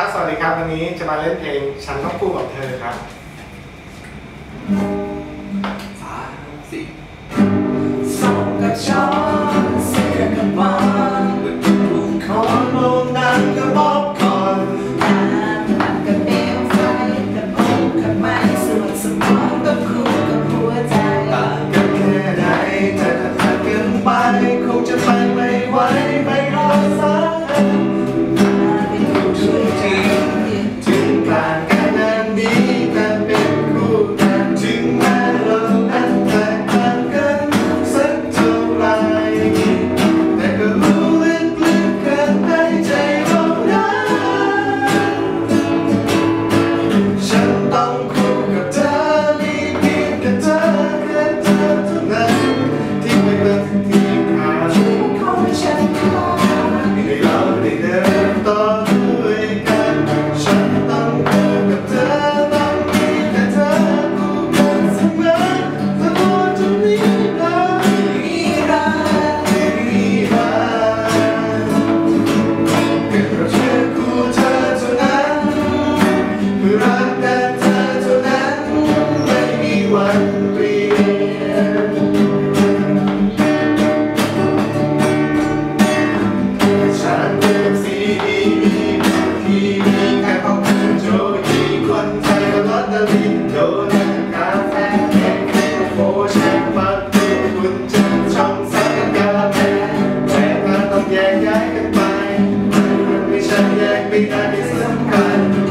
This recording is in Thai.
ครับ สวัสดีครับ วันนี้จะมาเล่นเพลง ฉันต้องคู่กับเธอครับสามสี่ส่งกับช้อนเสื้อกับบอลลูกคอนโรงหนังกระบอกก่อนตาตัดกับเอวไฟกับอกกับไม้ส่วนสมองกับคู่กับหัวใจต่างกันแค่ไหนแต่ถ้าถัดกันไปคงจะไปไม่ไหว ย้ายกันไปมันไม่ใช่แยกไม่ได้ที่สำคัญ